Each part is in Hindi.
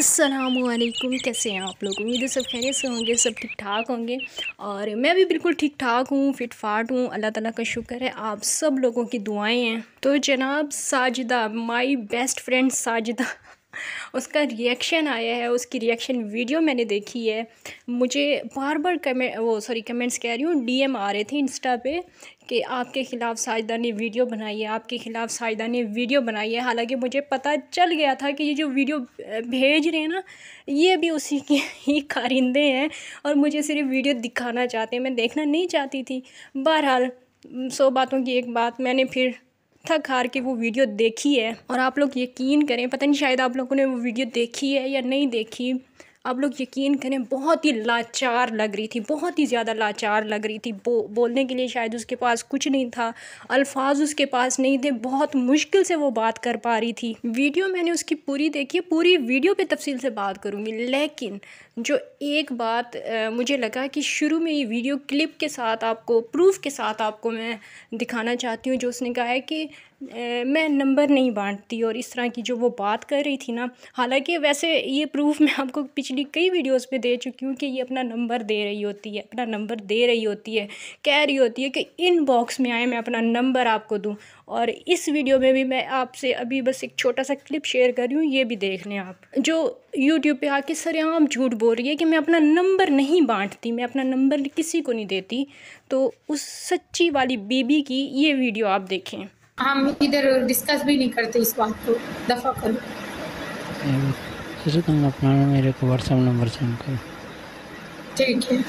असलकुम कैसे हैं आप लोग? उम्मीद है सब खैरियत से होंगे, सब ठीक ठाक होंगे। और मैं भी बिल्कुल ठीक ठाक हूँ फिट फाट हूँ, अल्लाह ताला का शुक्र है, आप सब लोगों की दुआएँ हैं। तो जनाब Sajida my best friend Sajida उसका रिएक्शन आया है, उसकी रिएक्शन वीडियो मैंने देखी है। मुझे बार बार कमेंट वो सॉरी कमेंट्स कह रही हूँ डीएम आ रहे थे इंस्टा पे कि आपके ख़िलाफ़ साजिदा ने वीडियो बनाई है, आपके ख़िलाफ़ साजिदा ने वीडियो बनाई है। हालाँकि मुझे पता चल गया था कि ये जो वीडियो भेज रहे हैं ना, ये भी उसी के ही कारिंदे हैं और मुझे सिर्फ़ वीडियो दिखाना चाहते हैं। मैं देखना नहीं चाहती थी। बहरहाल, सौ बातों की एक बात मैंने फिर थक हार के वो वीडियो देखी है और आप लोग यकीन करें, पता नहीं शायद आप लोगों ने वो वीडियो देखी है या नहीं देखी आप लोग यकीन करें बहुत ही लाचार लग रही थी बहुत ही ज़्यादा लाचार लग रही थी। बो बोलने के लिए शायद उसके पास कुछ नहीं था अल्फाज उसके पास नहीं थे बहुत मुश्किल से वो बात कर पा रही थी। वीडियो मैंने उसकी पूरी देखी है पूरी वीडियो पे तफसील से बात करूँगी। लेकिन जो एक बात आ, मुझे लगा कि शुरू में ये वीडियो क्लिप के साथ आपको प्रूफ के साथ आपको मैं दिखाना चाहती हूँ जो उसने कहा है कि मैं नंबर नहीं बांटती और इस तरह की जो वो बात कर रही थी ना, हालाँकि वैसे ये प्रूफ मैं आपको पिछली कई वीडियोस पे दे चुकी हूँ कि ये अपना नंबर दे रही होती है, अपना नंबर दे रही होती है, कह रही होती है कि इन बॉक्स में आए, मैं अपना नंबर आपको दूँ। और इस वीडियो में भी मैं आपसे अभी बस एक छोटा सा क्लिप शेयर कर रही हूँ, ये भी देख लें आप। जो यूट्यूब पे आके सरेआम झूठ बोल रही है कि मैं अपना नंबर नहीं बांटती, मैं अपना नंबर किसी को नहीं देती तो उस सच्ची वाली बीबी की ये वीडियो आप देखें। हम इधर डिस्कस भी नहीं करते इस बात को दफ़ा करो। जैसे तुम अपना मेरे को व्हाट्सएप नंबर सेंड करो। ठीक है।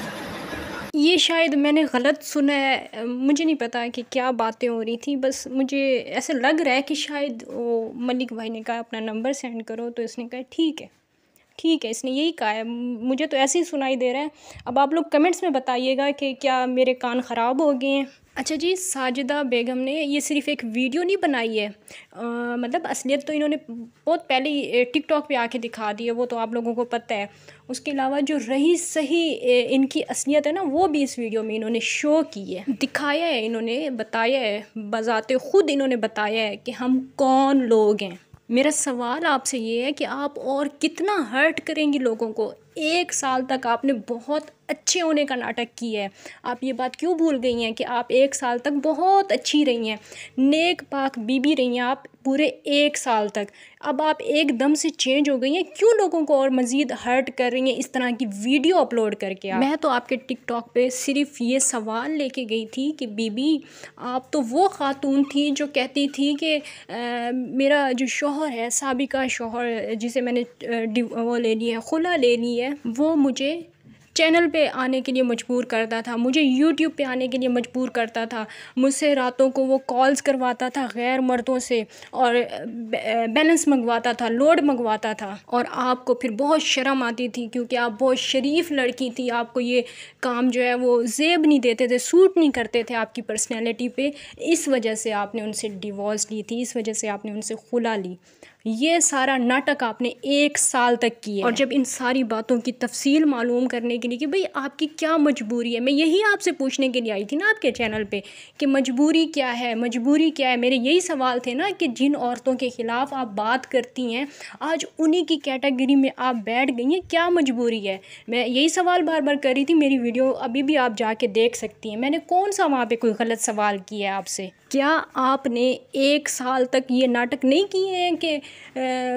ये शायद मैंने गलत सुना है मुझे नहीं पता कि क्या बातें हो रही थी बस मुझे ऐसा लग रहा है कि शायद वो मलिक भाई ने कहा अपना नंबर सेंड करो तो इसने कहा ठीक है। ठीक है इसने यही कहा है। मुझे तो ऐसे ही सुनाई दे रहा है। अब आप लोग कमेंट्स में बताइएगा कि क्या मेरे कान ख़राब हो गए हैं। अच्छा जी साजिदा बेगम ने ये सिर्फ़ एक वीडियो नहीं बनाई है। आ, मतलब असलियत तो इन्होंने बहुत पहले ही टिकटॉक पे आके दिखा दी है वो तो आप लोगों को पता है। उसके अलावा जो रही सही इनकी असलियत है ना वो भी इस वीडियो में इन्होंने शो की है। दिखाया है इन्होंने बताया है बजाते ख़ुद इन्होंने बताया है कि हम कौन लोग हैं। मेरा सवाल आपसे ये है कि आप और कितना हर्ट करेंगी लोगों को? एक साल तक आपने बहुत अच्छे होने का नाटक किया है। आप ये बात क्यों भूल गई हैं कि आप एक साल तक बहुत अच्छी रही हैं? नेक पाक बीबी रही हैं आप पूरे एक साल तक। अब आप एकदम से चेंज हो गई हैं। क्यों लोगों को और मज़ीद हर्ट कर रही हैं इस तरह की वीडियो अपलोड करके आप? मैं तो आपके टिकटॉक पे सिर्फ़ ये सवाल लेके गई थी कि बीबी, आप तो वो ख़ातून थी जो कहती थी कि मेरा जो शोहर है, सबका शोहर, जिसे मैंने वो ले लिया है, खुला ले ली है, वो मुझे चैनल पे आने के लिए मजबूर करता था, मुझे यूट्यूब पे आने के लिए मजबूर करता था, मुझसे रातों को वो कॉल्स करवाता था गैर मर्दों से और बैलेंस मंगवाता था लोड मंगवाता था और आपको फिर बहुत शर्म आती थी क्योंकि आप बहुत शरीफ लड़की थी, आपको ये काम जो है वो जेब नहीं देते थे, सूट नहीं करते थे आपकी पर्सनैलिटी पे, इस वजह से आपने उनसे डिवोर्स ली थी, इस वजह से आपने उनसे खुला ली। ये सारा नाटक आपने एक साल तक किया और जब इन सारी बातों की तफसील मालूम करने के लिए कि भाई आपकी क्या मजबूरी है, मैं यही आपसे पूछने के लिए आई थी ना आपके चैनल पे कि मजबूरी क्या है, मजबूरी क्या है? मेरे यही सवाल थे ना कि जिन औरतों के ख़िलाफ़ आप बात करती हैं, आज उन्हीं की कैटेगरी में आप बैठ गई हैं, क्या मजबूरी है? मैं यही सवाल बार बार कर रही थी, मेरी वीडियो अभी भी आप जाके देख सकती हैं। मैंने कौन सा वहाँ पर कोई गलत सवाल किया है आपसे? क्या आपने एक साल तक ये नाटक नहीं किए हैं कि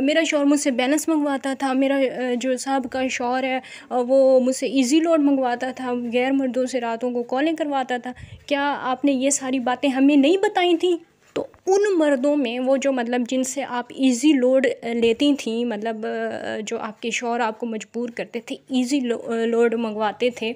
मेरा शौहर मुझसे बैलेंस मंगवाता था मेरा जो साहब का शौहर है वो मुझसे इजी लोड मंगवाता था गैर मर्दों से रातों को कॉलिंग करवाता था। क्या आपने ये सारी बातें हमें नहीं बताई थी? तो उन मर्दों में वो जो मतलब जिनसे आप इजी लोड लेती थी मतलब जो आपके शौहर आपको मजबूर करते थे इजी लो, लोड मंगवाते थे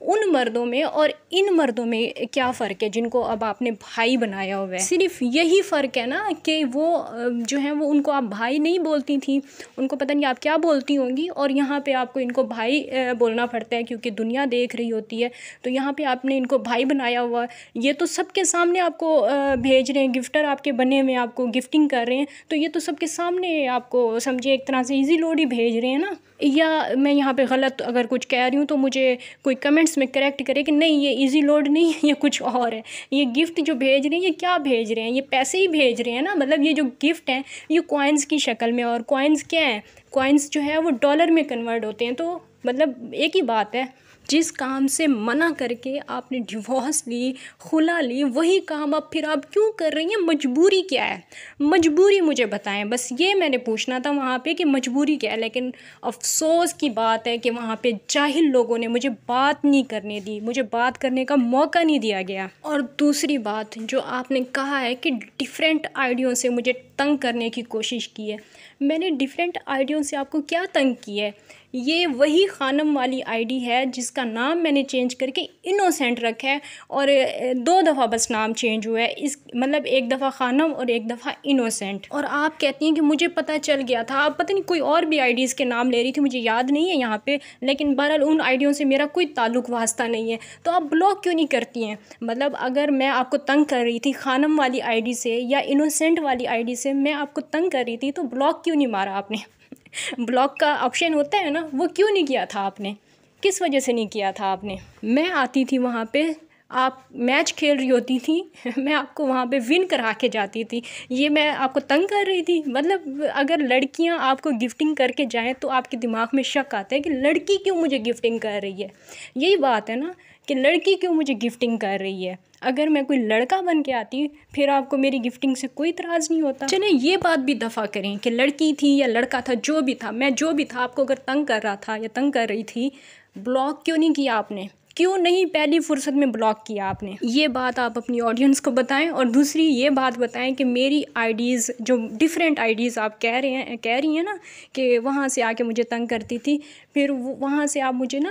उन मर्दों में और इन मर्दों में क्या फ़र्क है जिनको अब आपने भाई बनाया हुआ है? सिर्फ़ यही फ़र्क है ना कि वो जो है वो उनको आप भाई नहीं बोलती थी। उनको पता नहीं आप क्या बोलती होंगी और यहाँ पे आपको इनको भाई बोलना पड़ता है क्योंकि दुनिया देख रही होती है। तो यहाँ पे आपने इनको भाई बनाया हुआ ये तो सबके सामने आपको भेज रहे हैं, गिफ्टर आपके बने हुए आपको गिफ्टिंग कर रहे हैं। तो ये तो सबके सामने आपको समझिए एक तरह से ईजी लोड ही भेज रहे हैं ना। या मैं यहाँ पे गलत अगर कुछ कह रही हूँ तो मुझे कोई कमेंट्स में करेक्ट करे कि नहीं, ये इजी लोड नहीं है, ये कुछ और है। ये गिफ्ट जो भेज रहे हैं, ये क्या भेज रहे हैं? ये पैसे ही भेज रहे हैं ना? मतलब ये जो गिफ्ट हैं, ये कॉइन्स की शक्ल में और कॉइन्स क्या हैं? कॉइन्स जो है, वो डॉलर में कन्वर्ट होते हैं तो मतलब एक ही बात है। जिस काम से मना करके आपने डिवोर्स ली, खुला ली, वही काम अब फिर आप क्यों कर रही हैं? मजबूरी क्या है? मजबूरी मुझे बताएँ। बस ये मैंने पूछना था वहाँ पे कि मजबूरी क्या है? लेकिन अफसोस की बात है कि वहाँ पे जाहिल लोगों ने मुझे बात नहीं करने दी। मुझे बात करने का मौका नहीं दिया गया। और दूसरी बात जो आपने कहा है कि डिफरेंट आइडियों से मुझे तंग करने की कोशिश की है। मैंने डिफरेंट आइडियों से आपको क्या तंग किया है? ये वही खानम वाली आईडी है जिसका नाम मैंने चेंज करके इनोसेंट रखा है और दो दफ़ा बस नाम चेंज हुआ है। इस मतलब एक दफ़ा खानम और एक दफ़ा इनोसेंट और आप कहती हैं कि मुझे पता चल गया था। आप पता नहीं कोई और भी आईडीज़ के नाम ले रही थी, मुझे याद नहीं है यहाँ पे, लेकिन बहरहाल उन आईडियों से मेरा कोई ताल्लुक वास्ता नहीं है। तो आप ब्लॉक क्यों नहीं करती हैं? मतलब अगर मैं आपको तंग कर रही थी खानम वाली आईडी से या इनोसेंट वाली आईडी से मैं आपको तंग कर रही थी तो ब्लॉक क्यों नहीं मारा आपने? ब्लॉक का ऑप्शन होता है ना, वो क्यों नहीं किया था आपने? किस वजह से नहीं किया था आपने? मैं आती थी वहाँ पे, आप मैच खेल रही होती थी, मैं आपको वहाँ पे विन करा के जाती थी। ये मैं आपको तंग कर रही थी। मतलब अगर लड़कियाँ आपको गिफ्टिंग करके जाएँ तो आपके दिमाग में शक आता है कि लड़की क्यों मुझे गिफ्टिंग कर रही है? यही बात है ना। कि लड़की क्यों मुझे गिफ्टिंग कर रही है? अगर मैं कोई लड़का बन के आती, फिर आपको मेरी गिफ्टिंग से कोई इतराज़ नहीं होता। चले, ये बात भी दफ़ा करें कि लड़की थी या लड़का था, जो भी था, मैं जो भी था, आपको अगर तंग कर रहा था या तंग कर रही थी ब्लॉक क्यों नहीं किया आपने? क्यों नहीं पहली फुर्सत में ब्लॉक किया आपने? ये बात आप अपनी ऑडियंस को बताएँ और दूसरी ये बात बताएँ कि मेरी आईडीज़ जो डिफरेंट आईडीज़ आप कह रहे हैं, कह रही हैं ना, कि वहाँ से आके मुझे तंग करती थी फिर वहाँ से आप मुझे ना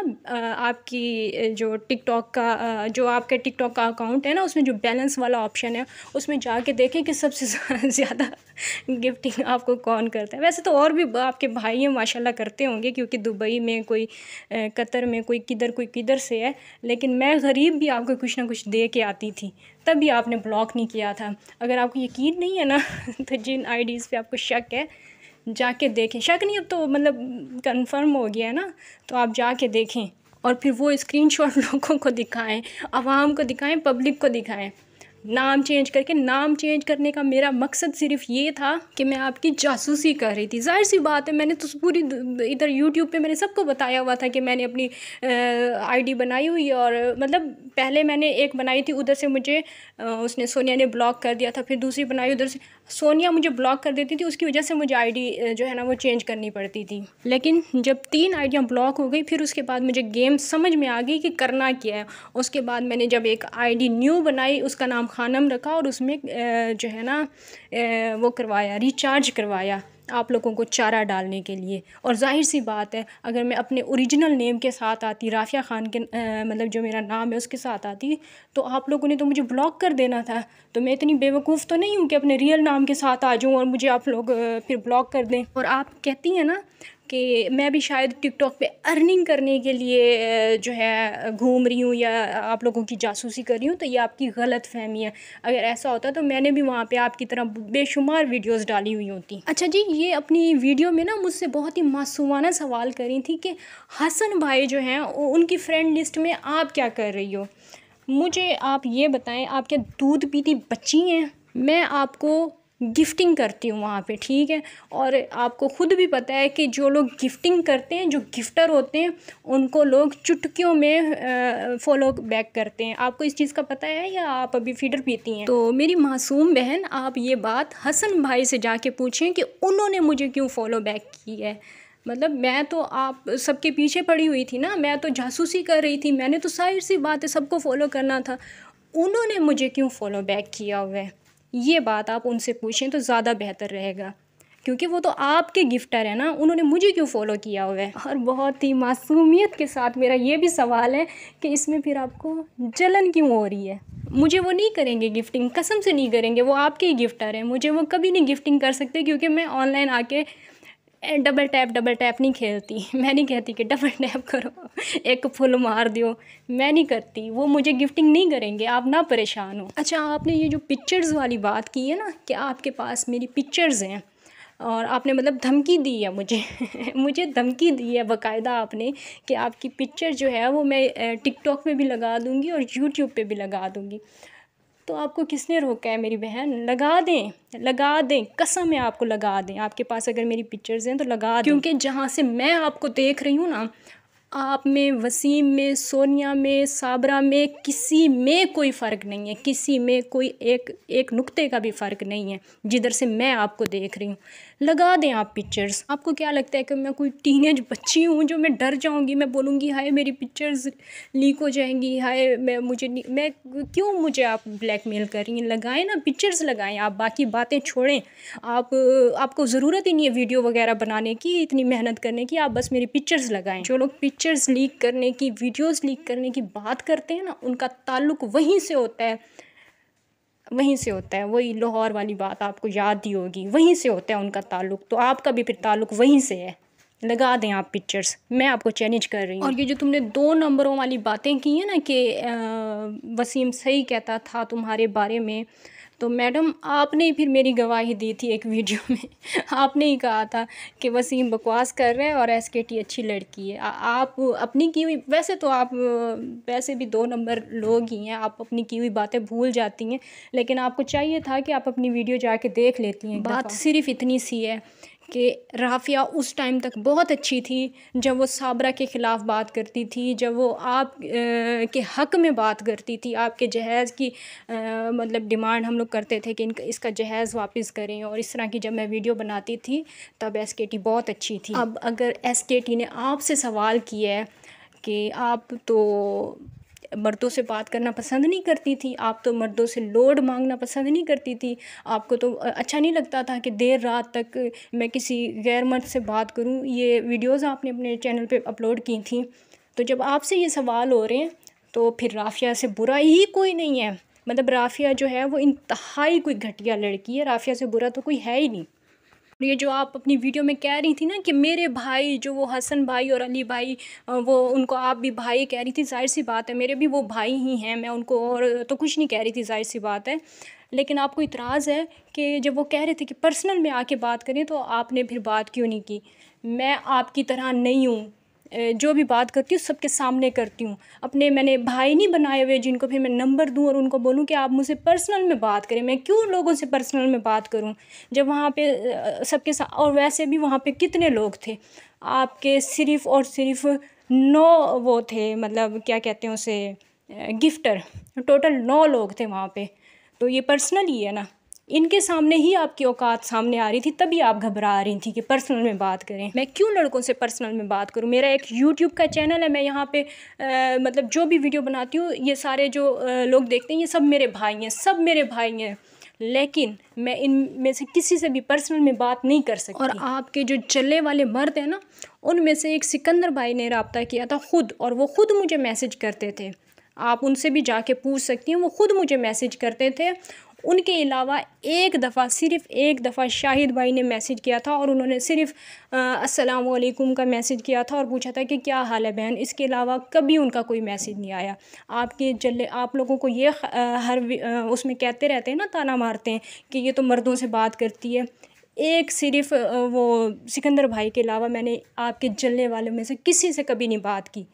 आपकी जो टिकटॉक का जो आपका टिकटॉक का अकाउंट है ना, उसमें जो बैलेंस वाला ऑप्शन है, उसमें जाके देखें कि सबसे ज़्यादा गिफ्टिंग आपको कौन करता है। वैसे तो और भी आपके भाई हैं, माशाल्लाह करते होंगे, क्योंकि दुबई में कोई कतर में कोई किधर कोई किधर से है, लेकिन मैं गरीब भी आपको कुछ ना कुछ दे के आती थी तब भी आपने ब्लॉक नहीं किया था। अगर आपको यकीन नहीं है ना तो जिन आईडीज़ पे आपको शक है जाके देखें। शक नहीं, अब तो मतलब कंफर्म हो गया है ना तो आप जाके देखें और फिर वो स्क्रीनशॉट लोगों को दिखाएँ, आवाम को दिखाएँ पब्लिक को दिखाएँ। नाम चेंज करके, नाम चेंज करने का मेरा मकसद सिर्फ़ ये था कि मैं आपकी जासूसी कर रही थी। ज़ाहिर सी बात है, मैंने तो पूरी इधर यूट्यूब पे मैंने सबको बताया हुआ था कि मैंने अपनी आईडी बनाई हुई और मतलब पहले मैंने एक बनाई थी, उधर से मुझे उसने सोनिया ने ब्लॉक कर दिया था, फिर दूसरी बनाई उधर से। सोनिया मुझे ब्लॉक कर देती थी, उसकी वजह से मुझे आईडी जो है ना, वो चेंज करनी पड़ती थी। लेकिन जब तीन आईडियाँ ब्लॉक हो गई, फिर उसके बाद मुझे गेम समझ में आ गई कि करना क्या है। उसके बाद मैंने जब एक आईडी न्यू बनाई, उसका नाम खानम रखा और उसमें जो है ना वो करवाया रिचार्ज करवाया आप लोगों को चारा डालने के लिए। और ज़ाहिर सी बात है, अगर मैं अपने ओरिजिनल नेम के साथ आती, राफिया ख़ान के मतलब जो मेरा नाम है उसके साथ आती तो आप लोगों ने तो मुझे ब्लॉक कर देना था। तो मैं इतनी बेवकूफ़ तो नहीं हूँ कि अपने रियल नाम के साथ आ जाऊँ और मुझे आप लोग फिर ब्लॉक कर दें। और आप कहती हैं ना कि मैं भी शायद टिकटॉक पे अर्निंग करने के लिए जो है, घूम रही हूँ या आप लोगों की जासूसी कर रही हूँ तो ये आपकी गलत फहमी है। अगर ऐसा होता तो मैंने भी वहाँ पे आपकी तरह बेशुमार वीडियोस डाली हुई होती। अच्छा जी, ये अपनी वीडियो में ना मुझसे बहुत ही मासूमाना सवाल करी थी कि हसन भाई जो हैं उनकी फ्रेंड लिस्ट में आप क्या कर रही हो? मुझे आप ये बताएँ, आप क्या दूध पीती बच्ची हैं? मैं आपको गिफ्टिंग करती हूँ वहाँ पे, ठीक है? और आपको ख़ुद भी पता है कि जो लोग गिफ्टिंग करते हैं, जो गिफ्टर होते हैं, उनको लोग चुटकियों में फॉलो बैक करते हैं। आपको इस चीज़ का पता है या आप अभी फीडर पीती हैं? तो मेरी मासूम बहन, आप ये बात हसन भाई से जाके पूछें कि उन्होंने मुझे क्यों फ़ॉलो बैक की है? मतलब मैं तो आप सबके पीछे पड़ी हुई थी ना, मैं तो जासूसी कर रही थी, मैंने तो सारी सी बात है सबको फॉलो करना था। उन्होंने मुझे क्यों फ़ॉलो बैक किया हुआ है? ये बात आप उनसे पूछें तो ज़्यादा बेहतर रहेगा। क्योंकि वो तो आपके गिफ्टर हैं ना, उन्होंने मुझे क्यों फ़ॉलो किया हुआ है? और बहुत ही मासूमियत के साथ मेरा ये भी सवाल है कि इसमें फिर आपको जलन क्यों हो रही है? मुझे वो नहीं करेंगे गिफ्टिंग कसम से नहीं करेंगे, वो आपके ही गिफ्टर हैं। मुझे वो कभी नहीं गिफ्टिंग कर सकते क्योंकि मैं ऑनलाइन आके डबल टैप डबल टैप नहीं खेलती। मैं नहीं कहती कि डबल टैप करो। एक फुल मार दो मैं नहीं करती। वो मुझे गिफ्टिंग नहीं करेंगे। आप ना परेशान हो। अच्छा आपने ये जो पिक्चर्स वाली बात की है ना कि आपके पास मेरी पिक्चर्स हैं और आपने मतलब धमकी दी है मुझे। मुझे धमकी दी है बाकायदा आपने कि आपकी पिक्चर जो है वो मैं टिकटॉक पे भी लगा दूँगी और यूट्यूब पे भी लगा दूँगी। तो आपको किसने रोका है मेरी बहन? लगा दें लगा दें, कसम है आपको लगा दें। आपके पास अगर मेरी पिक्चर्स हैं तो लगा दें। क्योंकि जहाँ से मैं आपको देख रही हूँ ना आप में, वसीम में, सोनिया में, साबरा में, किसी में कोई फ़र्क नहीं है। किसी में कोई एक एक नुक्ते का भी फ़र्क नहीं है, जिधर से मैं आपको देख रही हूँ। लगा दें आप पिक्चर्स आपको क्या लगता है कि मैं कोई टीनेज बच्ची हूँ जो मैं डर जाऊँगी? मैं बोलूँगी, हाय, मेरी पिक्चर्स लीक हो जाएँगी। हाय, मैं, मुझे मैं क्यों मुझे आप ब्लैकमेल कर रही हैं? लगाएँ ना पिक्चर्स लगाएँ। आप बाकी बातें छोड़ें। आप, आपको ज़रूरत ही नहीं है वीडियो वगैरह बनाने की, इतनी मेहनत करने की। आप बस मेरी पिक्चर्स लगाएँ। जो लोग पिक्चर्स लीक करने की वीडियोज़ लीक करने की बात करते हैं ना, उनका ताल्लुक वहीं से होता है। वहीं से होता है, वही लाहौर वाली बात आपको याद ही होगी, वहीं से होता है उनका ताल्लुक। तो आपका भी फिर ताल्लुक वहीं से है। लगा दें आप पिक्चर्स मैं आपको चैलेंज कर रही हूँ। और ये जो तुमने दो नंबरों वाली बातें की हैं ना कि वसीम सही कहता था तुम्हारे बारे में तो मैडम आपने फिर मेरी गवाही दी थी एक वीडियो में। आपने ही कहा था कि वसीम बकवास कर रहे हैं और एस के टी अच्छी लड़की है। आ, आप अपनी की हुई वैसे तो आप वैसे भी दो नंबर लोग ही हैं आप अपनी की हुई बातें भूल जाती हैं लेकिन आपको चाहिए था कि आप अपनी वीडियो जाके देख लेती हैं। बात सिर्फ़ इतनी सी है कि राफ़िया उस टाइम तक बहुत अच्छी थी जब वो साबरा के ख़िलाफ़ बात करती थी जब वो आप के हक़ में बात करती थी आपके जहेज़ की आ, मतलब डिमांड हम लोग करते थे कि इनका इसका जहेज़ वापस करें और इस तरह की जब मैं वीडियो बनाती थी तब एस के टी बहुत अच्छी थी। अब अगर एस के टी ने आपसे सवाल किया है कि आप तो मर्दों से बात करना पसंद नहीं करती थी। आप तो मर्दों से लोड मांगना पसंद नहीं करती थी। आपको तो अच्छा नहीं लगता था कि देर रात तक मैं किसी गैर मर्द से बात करूँ। ये वीडियोस आपने अपने चैनल पे अपलोड की थी। तो जब आपसे ये सवाल हो रहे हैं तो फिर राफ़िया से बुरा ही कोई नहीं है। मतलब राफ़िया जो है, वो इंतहाई कोई घटिया लड़की है। राफ़िया से बुरा तो कोई है ही नहीं। ये जो आप अपनी वीडियो में कह रही थी ना कि मेरे भाई, जो वो हसन भाई और अली भाई वो उनको आप भी भाई कह रही थी, ज़ाहिर सी बात है, मेरे भी वो भाई ही हैं, मैं उनको और तो कुछ नहीं कह रही थी, ज़ाहिर सी बात है। लेकिन आपको इतराज़ है कि जब वो कह रहे थे कि पर्सनल में आके बात करें तो आपने फिर बात क्यों नहीं की? मैं आपकी तरह नहीं हूँ। जो भी बात करती हूँ, सबके सामने करती हूँ। अपने मैंने भाई नहीं बनाए हुए जिनको फिर मैं नंबर दूँ और उनको बोलूँ कि आप मुझसे पर्सनल में बात करें। मैं क्यों लोगों से पर्सनल में बात करूँ? जब वहाँ पे सबके साथ और वैसे भी वहाँ पे कितने लोग थे? आपके सिर्फ़ और सिर्फ़ नौ वो थे मतलब क्या कहते हैं उसे गिफ्टर। टोटल नौ लोग थे वहाँ पे। तो ये पर्सनल ही है ना? इनके सामने ही आपकी औकात सामने आ रही थी तभी आप घबरा रही थी कि पर्सनल में बात करें। मैं क्यों लड़कों से पर्सनल में बात करूँ? मेरा एक यूट्यूब का चैनल है मैं यहाँ पे आ, मतलब जो भी वीडियो बनाती हूँ ये सारे जो आ, लोग देखते हैं ये सब मेरे भाई हैं सब मेरे भाई हैं। लेकिन मैं इन में से किसी से भी पर्सनल में बात नहीं कर सकती। और आपके जो चलने वाले मर्द हैं ना उनमें से एक सिकंदर भाई ने रबता किया था ख़ुद और वो ख़ुद मुझे मैसेज करते थे। आप उनसे भी जाके पूछ सकती हैं वो ख़ुद मुझे मैसेज करते थे उनके अलावा एक दफ़ा, सिर्फ़ एक दफ़ा शाहिद भाई ने मैसेज किया था और उन्होंने सिर्फ़ अस्सलाम वालेकुम का मैसेज किया था और पूछा था कि क्या हाल है बहन? इसके अलावा कभी उनका कोई मैसेज नहीं आया। आपके जल्ले, आप लोगों को ये हर उसमें कहते रहते हैं ना, ताना मारते हैं कि ये तो मर्दों से बात करती है। एक सिर्फ़ वो सिकंदर भाई के अलावा मैंने आपके जलने वालों में से किसी से कभी नहीं बात की।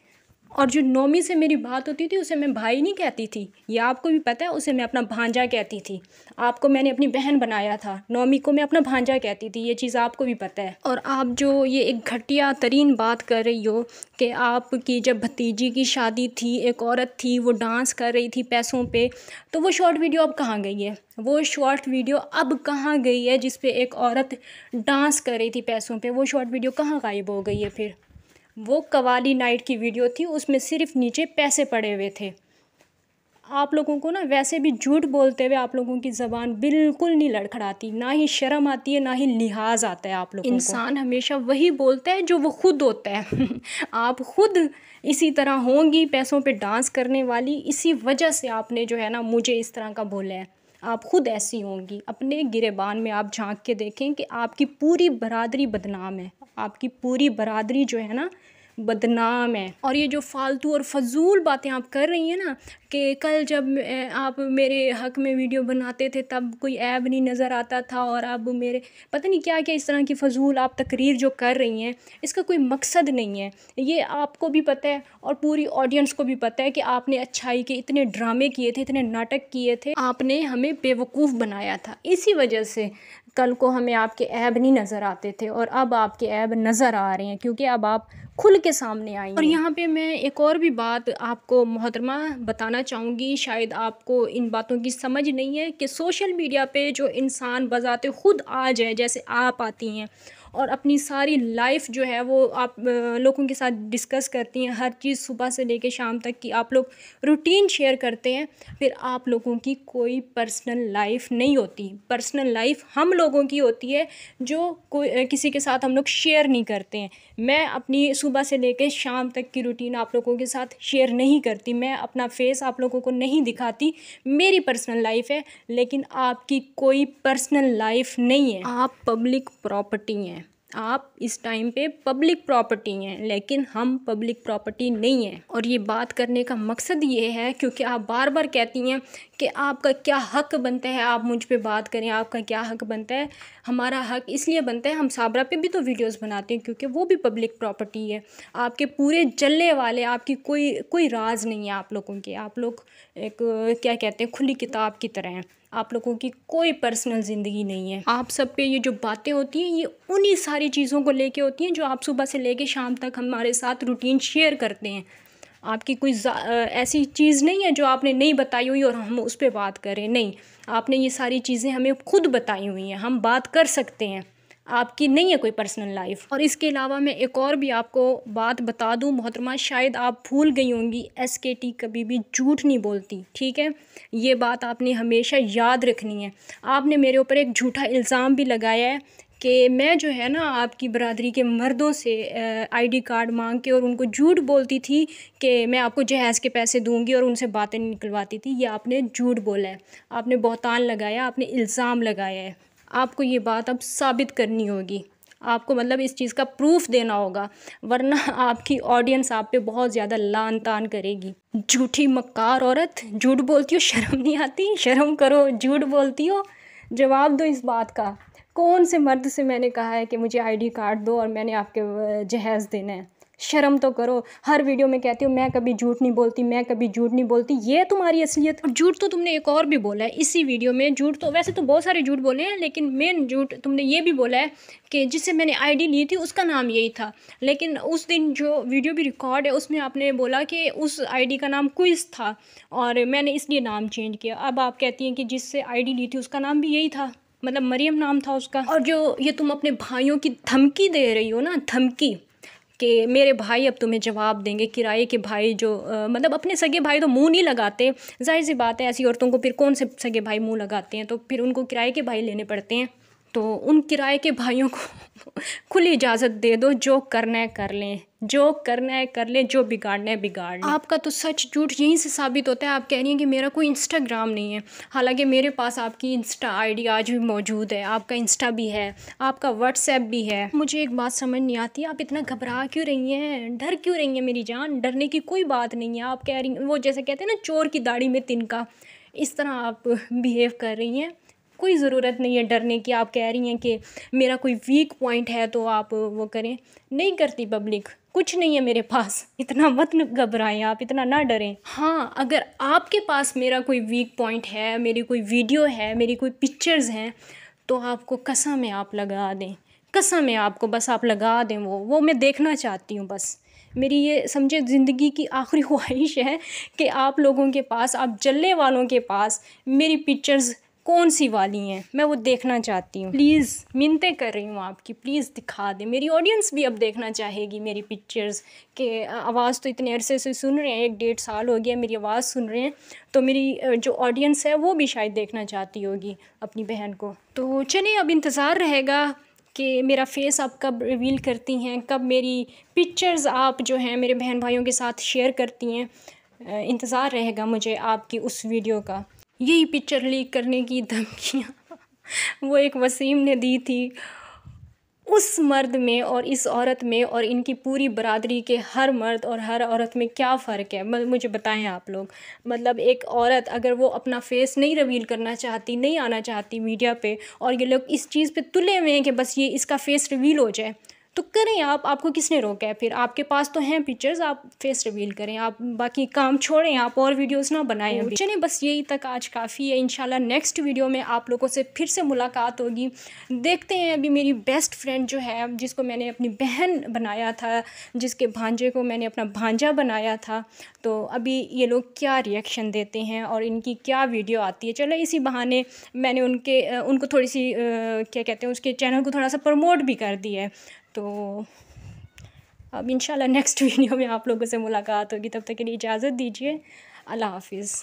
और जो नौमी से मेरी बात होती थी, उसे मैं भाई नहीं कहती थी। ये आपको भी पता है, उसे मैं अपना भांजा कहती थी। आपको मैंने अपनी बहन बनाया था। नौमी को मैं अपना भांजा कहती थी, ये चीज़ आपको भी पता है। और आप जो ये एक घटिया तरीन बात कर रही हो कि आपकी जब भतीजी की शादी थी, एक औरत थी, वो डांस कर रही थी पैसों पर तो वो शॉर्ट वीडियो अब कहाँ गई है? वो शॉर्ट वीडियो अब कहाँ गई है जिस पे एक औरत डांस कर रही थी पैसों पे? वो शॉर्ट वीडियो कहाँ गायब हो गई है फिर? वो कवाली नाइट की वीडियो थी, उसमें सिर्फ़ नीचे पैसे पड़े हुए थे। आप लोगों को ना वैसे भी झूठ बोलते हुए आप लोगों की ज़बान बिल्कुल नहीं लड़खड़ाती, ना ही शर्म आती है, ना ही लिहाज आता है आप लोग इंसान हमेशा वही बोलता है जो वो खुद होता है। आप खुद इसी तरह होंगी, पैसों पे डांस करने वाली, इसी वजह से आपने जो है ना मुझे इस तरह का बोला है। आप ख़ुद ऐसी होंगी, अपने गिरेबान में आप झाँक के देखें कि आपकी पूरी बरादरी बदनाम है। आपकी पूरी बरादरी जो है ना बदनाम है। और ये जो फालतू और फजूल बातें आप कर रही हैं ना, कि कल जब आप मेरे हक में वीडियो बनाते थे, तब कोई ऐब नहीं नज़र आता था और अब मेरे, पता नहीं क्या क्या इस तरह की फ़जूल आप तकरीर जो कर रही हैं, इसका कोई मकसद नहीं है। ये आपको भी पता है और पूरी ऑडियंस को भी पता है कि आपने अच्छाई के इतने ड्रामे किए थे, इतने नाटक किए थे, आपने हमें बेवकूफ़ बनाया था। इसी वजह से कल को हमें आपके ऐब नहीं नज़र आते थे और अब आपके ऐब नज़र आ रहे हैं, क्योंकि अब आप खुल के सामने आई और यहाँ पे मैं एक और भी बात आपको मोहतरमा बताना चाहूँगी शायद आपको इन बातों की समझ नहीं है कि सोशल मीडिया पे जो इंसान बजाते खुद आ जाए जैसे आप आती हैं और अपनी सारी लाइफ जो है वो आप लोगों के साथ डिस्कस करती हैं, हर चीज़ सुबह से लेकर शाम तक की आप लोग रूटीन शेयर करते हैं, फिर आप लोगों की कोई पर्सनल लाइफ नहीं होती। पर्सनल लाइफ हम लोगों की होती है जो कोई किसी के साथ हम लोग शेयर नहीं करते हैं। मैं अपनी सुबह से लेकर शाम तक की रूटीन आप लोगों के साथ शेयर नहीं करती। मैं अपना फेस आप लोगों को नहीं दिखाती। मेरी पर्सनल लाइफ है, लेकिन आपकी कोई पर्सनल लाइफ नहीं है। आप पब्लिक प्रॉपर्टी हैं। आप इस टाइम पे पब्लिक प्रॉपर्टी हैं, लेकिन हम पब्लिक प्रॉपर्टी नहीं हैं। और ये बात करने का मकसद ये है, क्योंकि आप बार बार कहती हैं कि आपका क्या हक बनता है, आप मुझ पे बात करें, आपका क्या हक बनता है। हमारा हक इसलिए बनता है, हम साबरा पे भी तो वीडियोस बनाते हैं, क्योंकि वो भी पब्लिक प्रॉपर्टी है। आपके पूरे जलने वाले, आपकी कोई कोई राज नहीं है आप लोगों के। आप लोग एक, क्या कहते हैं, खुली किताब की तरह हैं। आप लोगों की कोई पर्सनल ज़िंदगी नहीं है। आप सब पे ये जो बातें होती हैं, ये उन्हीं सारी चीज़ों को लेके होती हैं, जो आप सुबह से लेके शाम तक हमारे साथ रूटीन शेयर करते हैं। आपकी कोई ऐसी चीज़ नहीं है जो आपने नहीं बताई हुई और हम उस पर बात करें। नहीं, आपने ये सारी चीज़ें हमें खुद बताई हुई हैं। हम बात कर सकते हैं। आपकी नहीं है कोई पर्सनल लाइफ। और इसके अलावा मैं एक और भी आपको बात बता दूँ, मोहतरमा, शायद आप भूल गई होंगी एस के टी कभी भी झूठ नहीं बोलती, ठीक है? ये बात आपने हमेशा याद रखनी है। आपने मेरे ऊपर एक झूठा इल्ज़ाम भी लगाया है कि मैं जो है ना आपकी बरदरी के मर्दों से आईडी कार्ड मांग के और उनको झूठ बोलती थी कि मैं आपको जहेज़ के पैसे दूँगी और उनसे बातें निकलवाती थी, ये आपने झूठ बोला है। आपने बहुतान लगाया, आपने इल्ज़ाम लगाया है। आपको ये बात अब साबित करनी होगी। आपको मतलब इस चीज़ का प्रूफ देना होगा, वरना आपकी ऑडियंस आप पे बहुत ज़्यादा लान तान करेगी। झूठी मक्कार औरत, झूठ बोलती हो, शर्म नहीं आती? शर्म करो, झूठ बोलती हो? जवाब दो इस बात का। कौन से मर्द से मैंने कहा है कि मुझे आईडी कार्ड दो और मैंने आपके जहेज़ देना है? शर्म तो करो। हर वीडियो में कहती हूँ, मैं कभी झूठ नहीं बोलती, मैं कभी झूठ नहीं बोलती। ये तुम्हारी असलियत। और झूठ तो तुमने एक और भी बोला है, इसी वीडियो में झूठ तो वैसे तो बहुत सारे झूठ बोले हैं, लेकिन मेन झूठ तुमने ये भी बोला है कि जिससे मैंने आईडी ली थी, उसका नाम यही था। लेकिन उस दिन जो वीडियो भी रिकॉर्ड है, उसमें आपने बोला कि उस आईडी का नाम क्विज़ था और मैंने इसलिए नाम चेंज किया। अब आप कहती हैं कि जिससे आईडी ली थी, उसका नाम भी यही था। मतलब मरियम नाम था उसका। और जो ये तुम अपने भाइयों की धमकी दे रही हो ना धमकी कि मेरे भाई अब तुम्हें जवाब देंगे किराए के भाई जो आ, मतलब अपने सगे भाई तो मुँह नहीं लगाते। ज़ाहिर सी बात है ऐसी औरतों को फिर कौन से सगे भाई मुँह लगाते हैं? तो फिर उनको किराए के भाई लेने पड़ते हैं। तो उन किराए के भाइयों को खुली इजाज़त दे दो जो करना है कर लें। जो करना है, कर लें, जो बिगाड़ना है, बिगाड़ लें। आपका तो सच झूठ यहीं से साबित होता है। आप कह रही हैं कि मेरा कोई इंस्टाग्राम नहीं है। हालाँकि मेरे पास आपकी इंस्टा आईडी आज भी मौजूद है। आपका इंस्टा भी है। आपका व्हाट्सएप भी है। मुझे एक बात समझ नहीं आती। आप इतना घबरा क्यों रही हैं? डर क्यों रही हैं मेरी जान? डरने की कोई बात नहीं है। आप कह रही वो जैसे कहते हैं ना, चोर की दाढ़ी में तिनका। इस तरह आप बिहेव कर रही हैं। कोई ज़रूरत नहीं है डरने की। आप कह रही हैं कि मेरा कोई वीक पॉइंट है तो आप वो करें। नहीं करती पब्लिक कुछ नहीं है मेरे पास। इतना मत घबराएँ आप, इतना ना डरें। हाँ अगर आपके पास मेरा कोई वीक पॉइंट है, मेरी कोई वीडियो है, मेरी कोई पिक्चर्स हैं तो आपको कसम है आप लगा दें। कसम है आपको, बस आप लगा दें वो। वो मैं देखना चाहती हूँ बस। मेरी ये, समझे, ज़िंदगी की आखिरी ख्वाहिश है कि आप लोगों के पास, आप जलने वालों के पास मेरी पिक्चर्स कौन सी वाली हैं? मैं वो देखना चाहती हूँ। प्लीज़ मिनते कर रही हूँ आपकी। प्लीज़ दिखा दें। मेरी ऑडियंस भी अब देखना चाहेगी मेरी पिक्चर्स के आवाज़ तो इतने अरसे से सुन रहे हैं, एक डेढ़ साल हो गया मेरी आवाज़ सुन रहे हैं। तो मेरी जो ऑडियंस है वो भी शायद देखना चाहती होगी अपनी बहन को। तो चलिए अब इंतज़ार रहेगा कि मेरा फेस आप कब रिवील करती हैं, कब मेरी पिक्चर्स आप जो हैं मेरे बहन भाइयों के साथ शेयर करती हैं। इंतज़ार रहेगा मुझे आपकी उस वीडियो का। यही पिक्चर लीक करने की धमकियाँ। वो एक वसीम ने दी थी। उस मर्द में और इस औरत में और इनकी पूरी बरदरी के हर मर्द और हर औरत में क्या फ़र्क है? मुझे बताएँ आप लोग। मतलब एक औरत अगर वो अपना फेस नहीं रिवील करना चाहती, नहीं आना चाहती मीडिया पे और ये लोग इस चीज़ पे तुले हुए हैं कि बस ये इसका फेस रिवील हो जाए तो करें आप आपको किसने रोका है? फिर आपके पास तो हैं पिक्चर्स आप फेस रिवील करें आप बाकी काम छोड़ें आप और वीडियोस ना बनाएँ अभी। चलिए बस यही तक आज काफ़ी है इंशाल्लाह नेक्स्ट वीडियो में आप लोगों से फिर से मुलाकात होगी। देखते हैं अभी मेरी बेस्ट फ्रेंड जो है जिसको मैंने अपनी बहन बनाया था जिसके भांजे को मैंने अपना भांजा बनाया था तो अभी ये लोग क्या रिएक्शन देते हैं और इनकी क्या वीडियो आती है। चलो इसी बहाने मैंने उनके उनको थोड़ी सी क्या कहते हैं उसके चैनल को थोड़ा सा प्रमोट भी कर दिया है। तो अब इंशाल्लाह नेक्स्ट वीडियो में आप लोगों से मुलाकात होगी। तब तक के लिए इजाज़त दीजिए। अल्लाह हाफिज़।